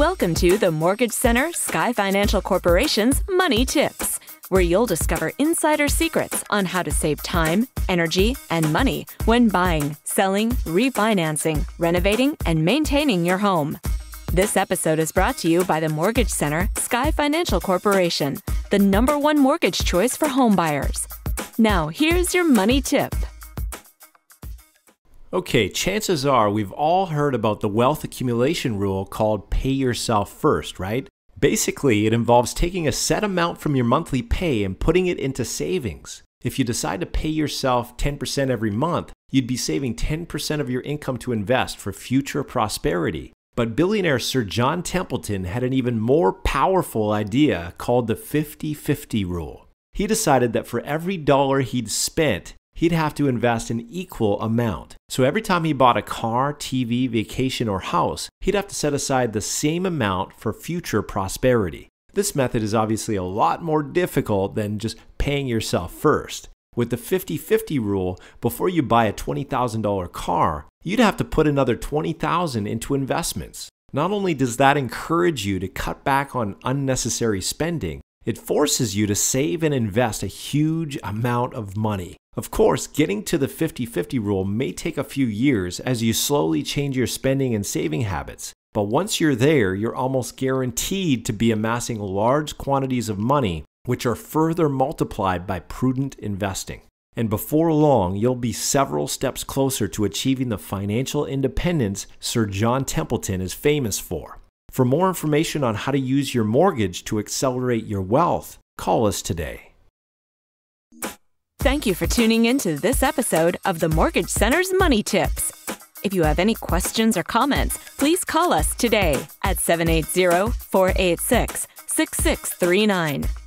Welcome to the Mortgage Centre Sky Financial Corporation's Money Tips, where you'll discover insider secrets on how to save time, energy, and money when buying, selling, refinancing, renovating, and maintaining your home. This episode is brought to you by the Mortgage Centre Sky Financial Corporation, the number one mortgage choice for homebuyers. Now, here's your money tip. Okay, chances are we've all heard about the wealth accumulation rule called pay yourself first, right? Basically, it involves taking a set amount from your monthly pay and putting it into savings. If you decide to pay yourself 10% every month, you'd be saving 10% of your income to invest for future prosperity. But billionaire Sir John Templeton had an even more powerful idea called the 50 50 rule. He decided that for every dollar he'd spent, he'd have to invest an equal amount. So every time he bought a car, TV, vacation, or house, he'd have to set aside the same amount for future prosperity. This method is obviously a lot more difficult than just paying yourself first. With the 50 50 rule, before you buy a $20,000 car, you'd have to put another 20,000 into investments. Not only does that encourage you to cut back on unnecessary spending, it forces you to save and invest a huge amount of money. Of course, getting to the 50 50 rule may take a few years as you slowly change your spending and saving habits. But once you're there, you're almost guaranteed to be amassing large quantities of money, which are further multiplied by prudent investing. And before long, you'll be several steps closer to achieving the financial independence Sir John Templeton is famous for. For more information on how to use your mortgage to accelerate your wealth, call us today. Thank you for tuning in to this episode of the Mortgage Centre's Money Tips. If you have any questions or comments, please call us today at 780 486 6639.